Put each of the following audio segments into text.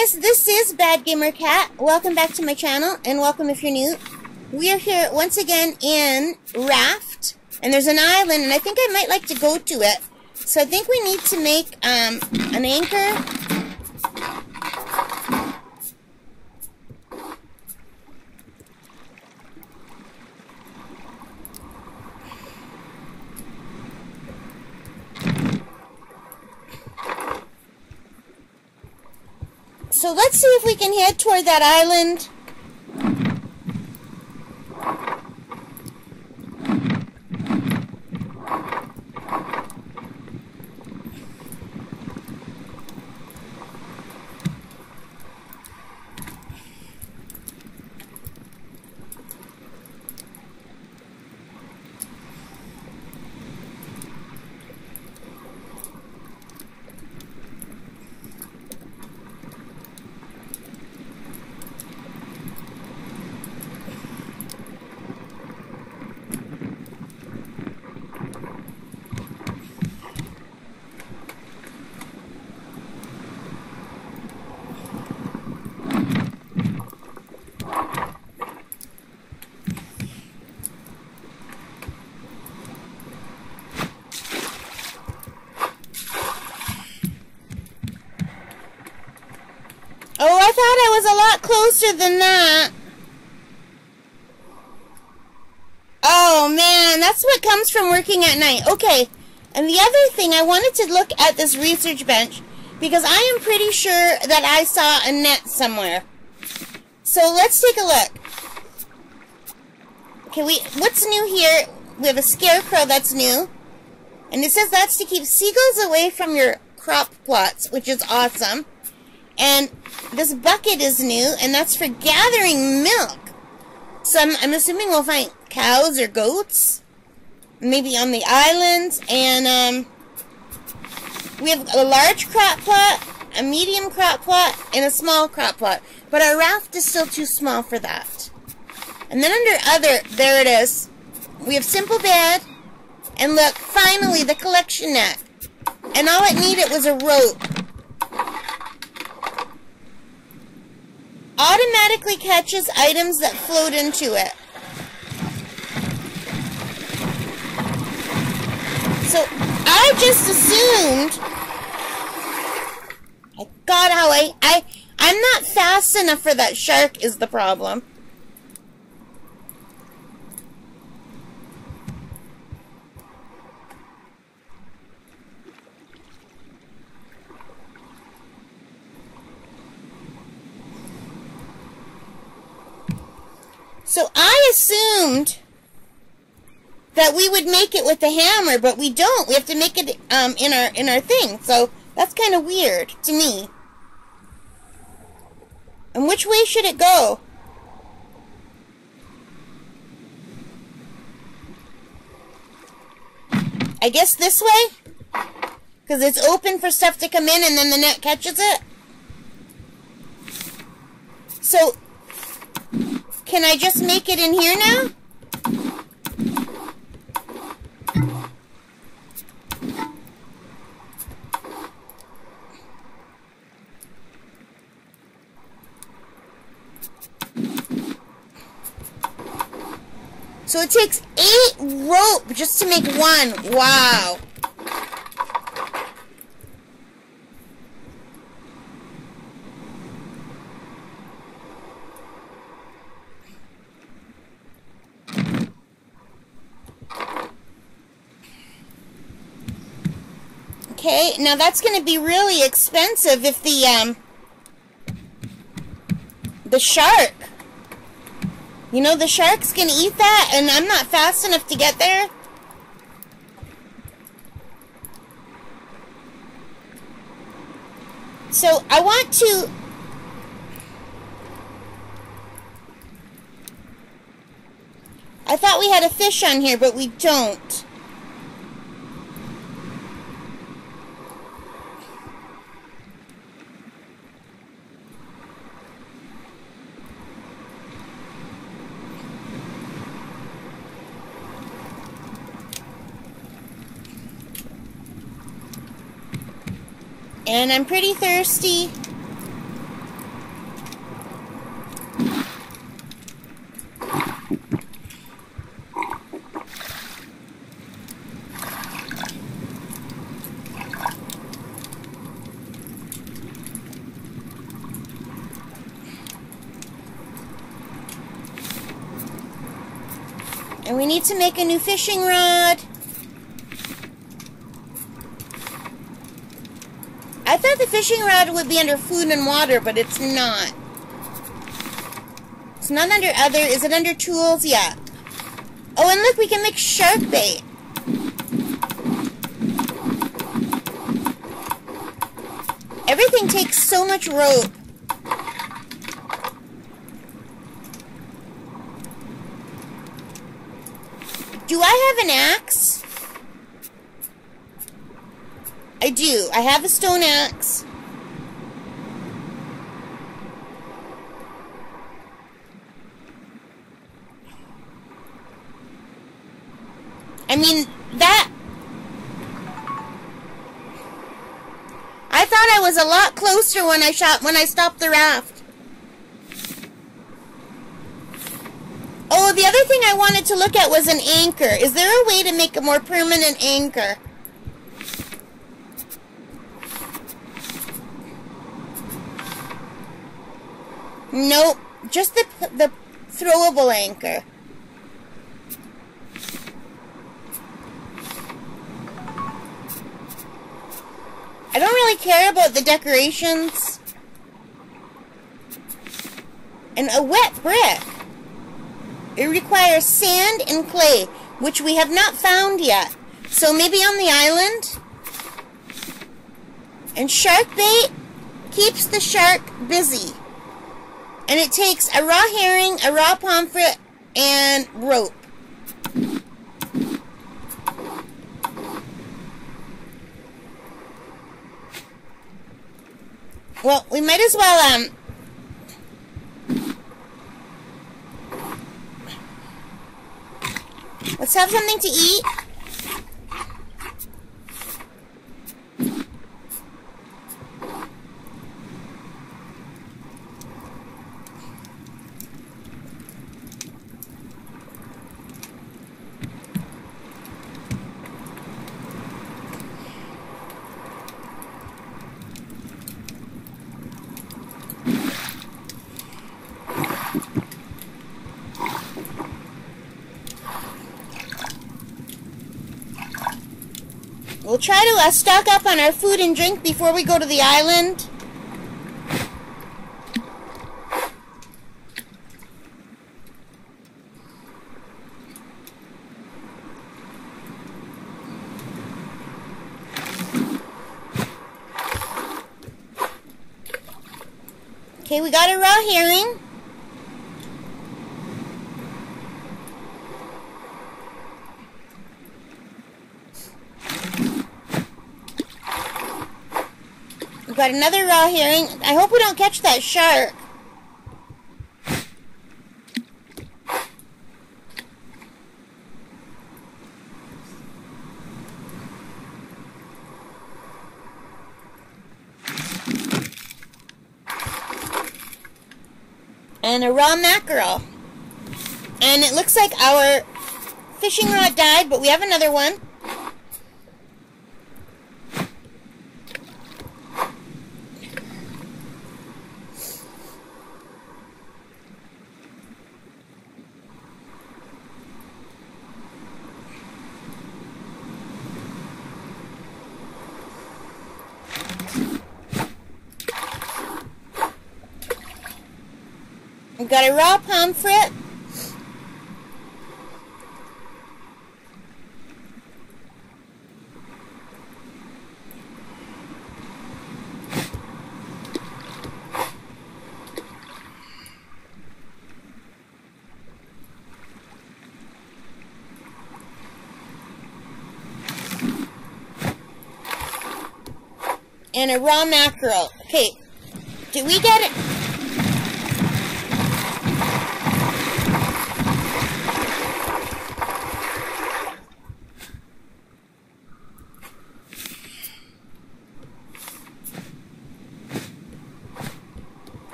guys, this is Bad Gamer Kat. Welcome back to my channel, and welcome if you're new. We are here once again in Raft, and there's an island, and I think I might like to go to it. So I think we need to make um, an anchor. So let's see if we can head toward that island. Oh, I thought I was a lot closer than that. Oh, man, that's what comes from working at night. Okay, and the other thing, I wanted to look at this research bench because I am pretty sure that I saw a net somewhere. So let's take a look. Okay, we what's new here? We have a scarecrow that's new. And it says that's to keep seagulls away from your crop plots, which is awesome. And this bucket is new, and that's for gathering milk. So I'm, I'm assuming we'll find cows or goats, maybe on the islands. And um, we have a large crop plot, a medium crop plot, and a small crop plot. But our raft is still too small for that. And then under other, there it is. We have simple bed, and look, finally the collection net. And all it needed was a rope. Automatically catches items that float into it. So I just assumed I got how I I I'm not fast enough for that shark is the problem. So I assumed that we would make it with the hammer, but we don't. We have to make it um, in our in our thing. So that's kind of weird to me. And which way should it go? I guess this way? Because it's open for stuff to come in and then the net catches it? So, can I just make it in here now? So it takes eight rope just to make one. Wow. Okay, now that's going to be really expensive if the, um, the shark, you know, the shark's going to eat that, and I'm not fast enough to get there. So, I want to... I thought we had a fish on here, but we don't. And I'm pretty thirsty. And we need to make a new fishing rod. I thought the fishing rod would be under food and water, but it's not. It's not under other. Is it under tools? Yeah. Oh, and look, we can make shark bait. Everything takes so much rope. Do I have an axe? I have a stone axe. I mean, that... I thought I was a lot closer when I shot when I stopped the raft. Oh, the other thing I wanted to look at was an anchor. Is there a way to make a more permanent anchor? Nope, just the the throwable anchor. I don't really care about the decorations. And a wet brick. It requires sand and clay, which we have not found yet. So maybe on the island. And shark bait keeps the shark busy. And it takes a raw herring, a raw pomfret, and rope. Well, we might as well, um... Let's have something to eat. We'll try to uh, stock up on our food and drink before we go to the island. Okay, we got a raw herring. Another raw herring. I hope we don't catch that shark. And a raw mackerel. And it looks like our fishing rod died, but we have another one. We've got a raw pomfret. And a raw mackerel. Okay, did we get it?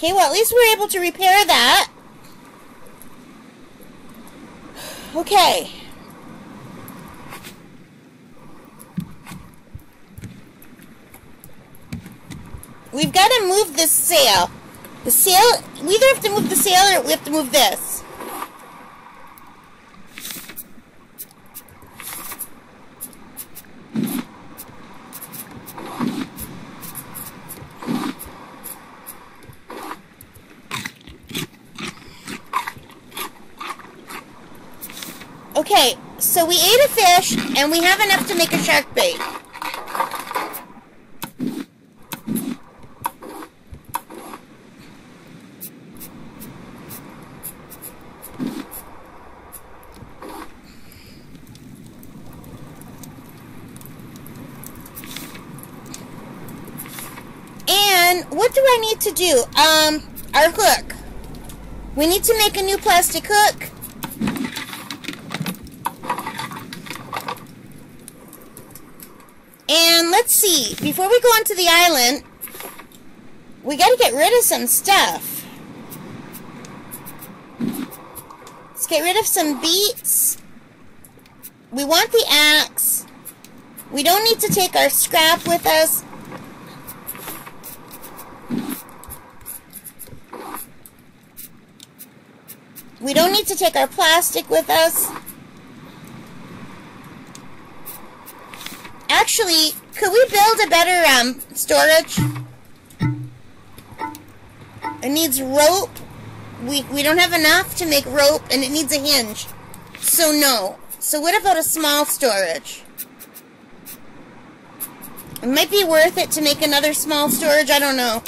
Okay, well, at least we're able to repair that. Okay. We've got to move this sail. The sail, we either have to move the sail or we have to move this. Okay, so we ate a fish, and we have enough to make a shark bait. And what do I need to do? Um, our hook. We need to make a new plastic hook. And let's see, before we go onto the island, we gotta get rid of some stuff. Let's get rid of some beets. We want the axe. We don't need to take our scrap with us. We don't need to take our plastic with us. Actually, could we build a better um, storage? It needs rope. We, we don't have enough to make rope, and it needs a hinge. So no. So what about a small storage? It might be worth it to make another small storage, I don't know.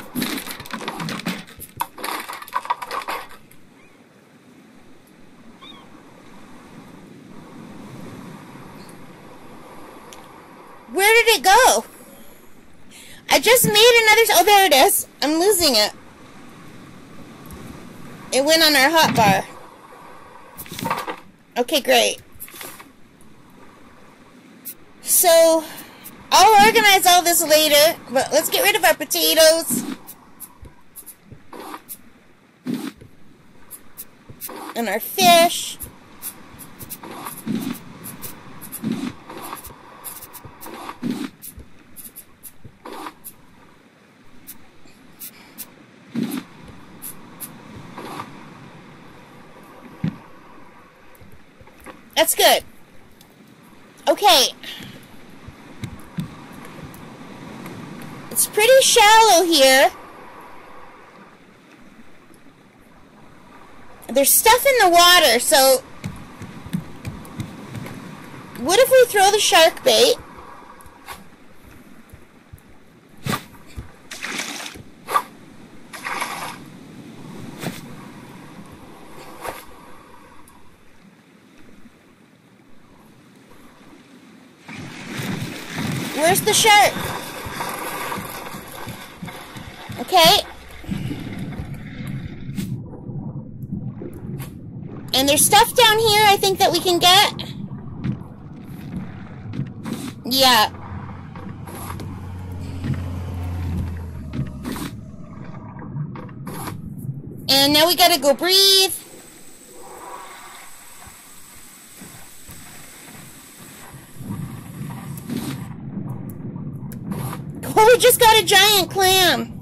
Where did it go? I just made it is. I'm losing it. It went on our hot bar. Okay, great. So, I'll organize all this later, but let's get rid of our potatoes. And our fish. That's good. Okay. It's pretty shallow here. There's stuff in the water, so... What if we throw the shark bait? Where's the shirt? Okay. And there's stuff down here I think that we can get. Yeah. And now we gotta go breathe. Oh, we just got a giant clam.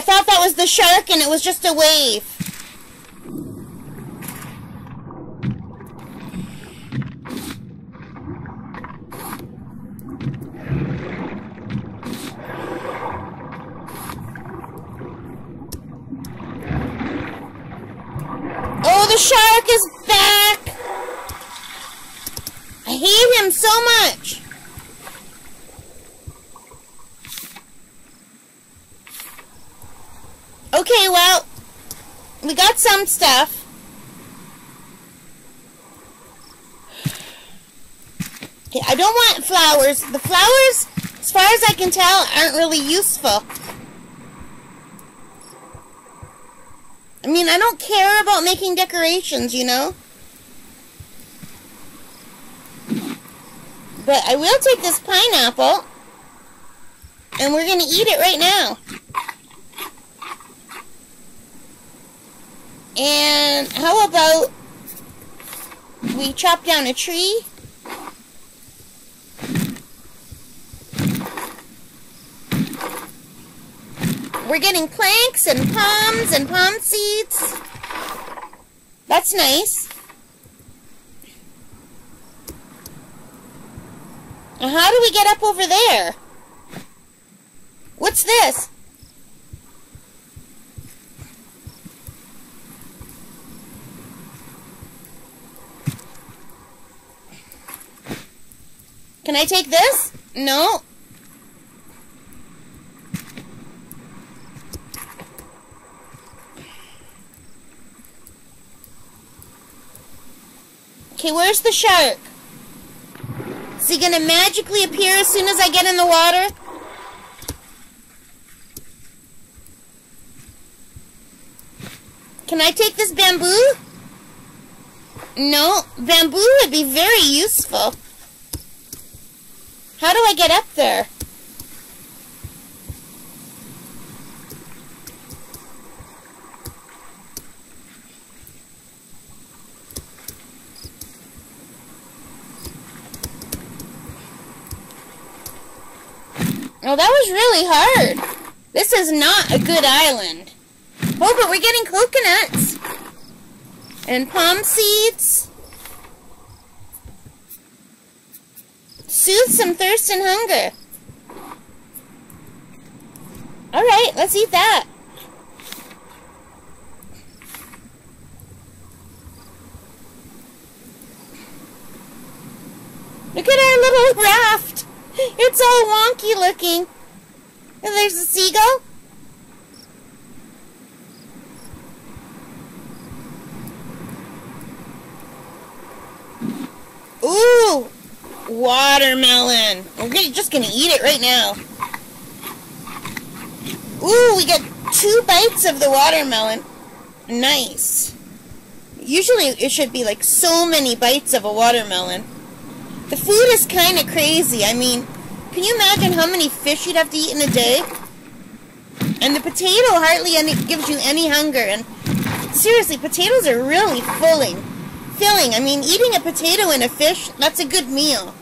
I thought that was the shark and it was just a wave. Oh, the shark is back! I hate him so much! Okay, well, we got some stuff. Okay, I don't want flowers. The flowers, as far as I can tell, aren't really useful. I mean, I don't care about making decorations, you know? But I will take this pineapple, and we're going to eat it right now. And how about we chop down a tree? We're getting planks and palms and palm seeds. That's nice. How do we get up over there? What's this? Can I take this? No. Okay, where's the shark? Is he gonna magically appear as soon as I get in the water? Can I take this bamboo? No, bamboo would be very useful. How do I get up there? Oh, that was really hard. This is not a good island. Oh, but we're getting coconuts. And palm seeds. Soothe some thirst and hunger. Alright, let's eat that. Look at our little raft. It's all wonky looking. And there's a seagull. Ooh, watermelon. We're just gonna eat it right now. Ooh, we got two bites of the watermelon. Nice. Usually it should be like so many bites of a watermelon. The food is kind of crazy. I mean, can you imagine how many fish you'd have to eat in a day? And the potato hardly any, gives you any hunger. And seriously, potatoes are really filling. Filling. I mean, eating a potato and a fish, that's a good meal.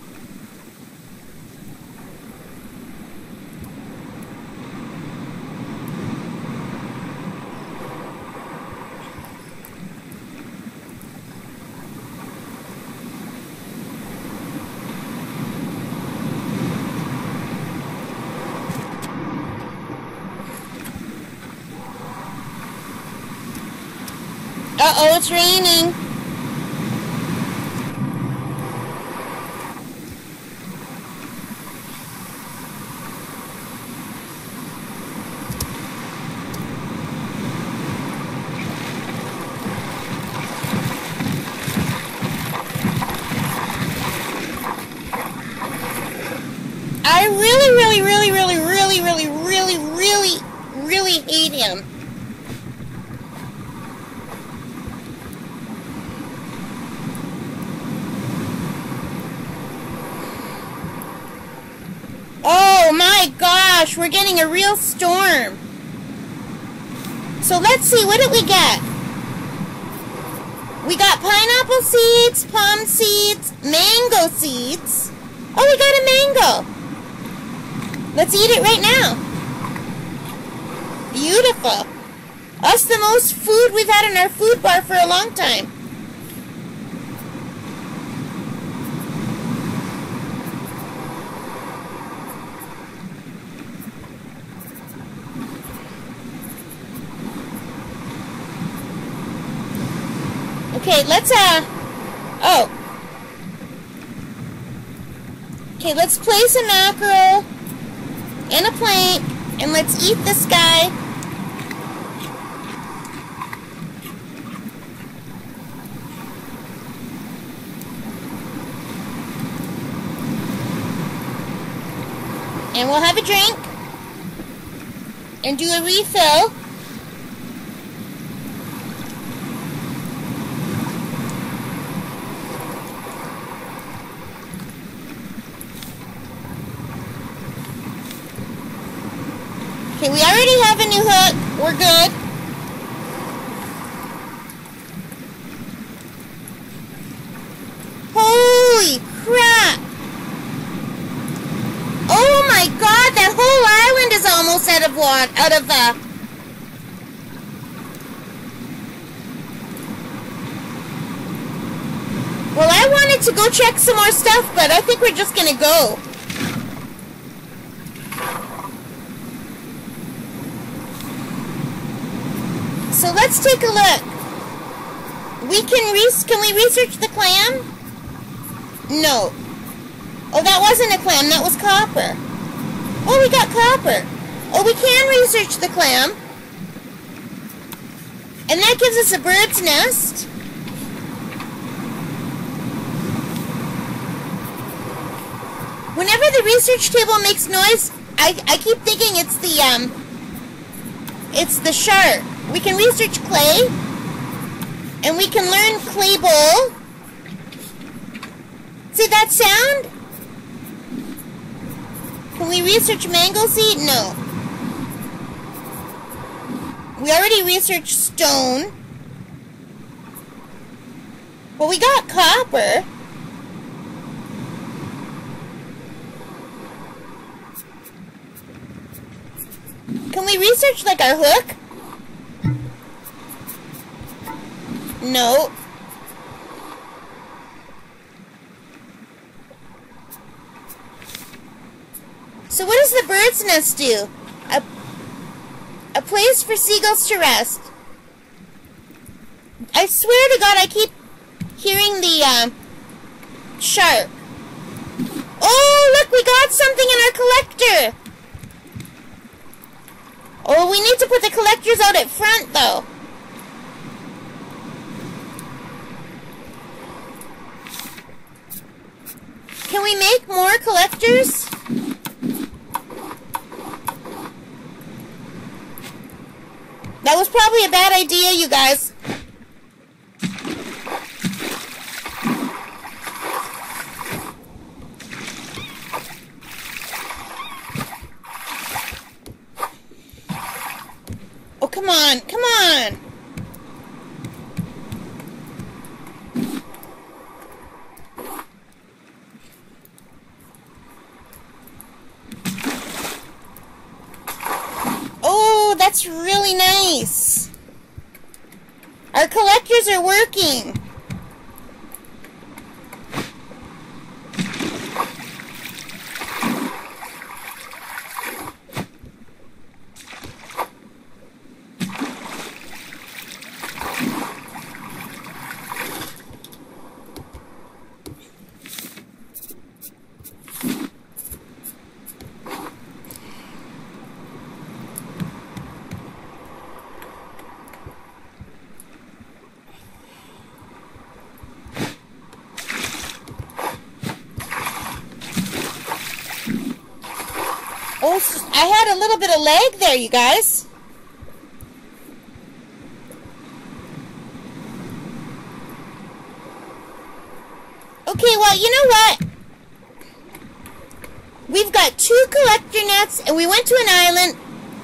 It's raining. A real storm. So let's see, what did we get? We got pineapple seeds, palm seeds, mango seeds. Oh, we got a mango. Let's eat it right now. Beautiful. That's the most food we've had in our food bar for a long time. Okay, let's, uh... Oh. Okay, let's place a mackerel in a plate, and let's eat this guy. And we'll have a drink. And do a refill. We're good. Holy crap! Oh my god, that whole island is almost out of water, out of, uh... Well, I wanted to go check some more stuff, but I think we're just gonna go. So let's take a look. We can re can we research the clam? No. Oh, that wasn't a clam, that was copper. Oh, we got copper. Oh, we can research the clam. And that gives us a bird's nest. Whenever the research table makes noise, I, I keep thinking it's the, um, it's the shark. We can research clay. And we can learn clay bowl. See that sound? Can we research mango seed? No. We already researched stone. Well, we got copper. Can we research, like, our hook? No. So what does the bird's nest do? A, a place for seagulls to rest. I swear to God, I keep hearing the uh, shark. Oh, look, we got something in our collector. Oh, we need to put the collectors out at front, though. Make more collectors? That was probably a bad idea, you guys. Oh, come on, come on. Oh, that's really nice. Our collectors are working. Oh, I had a little bit of leg there, you guys. Okay, well, you know what? We've got two collector nets, and we went to an island.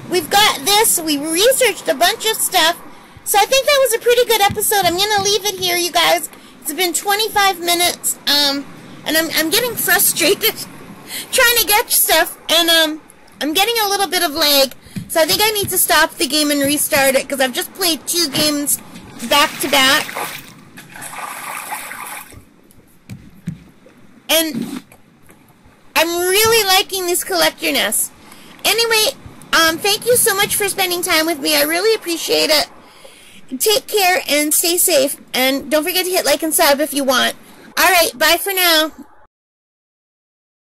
We've got this. We researched a bunch of stuff. So I think that was a pretty good episode. I'm going to leave it here, you guys. It's been 25 minutes, um, and I'm, I'm getting frustrated trying to get stuff, and, um, I'm getting a little bit of lag, so I think I need to stop the game and restart it, because I've just played two games back to back. And I'm really liking this collector nest. Anyway, um, thank you so much for spending time with me. I really appreciate it. Take care and stay safe. And don't forget to hit like and sub if you want. Alright, bye for now.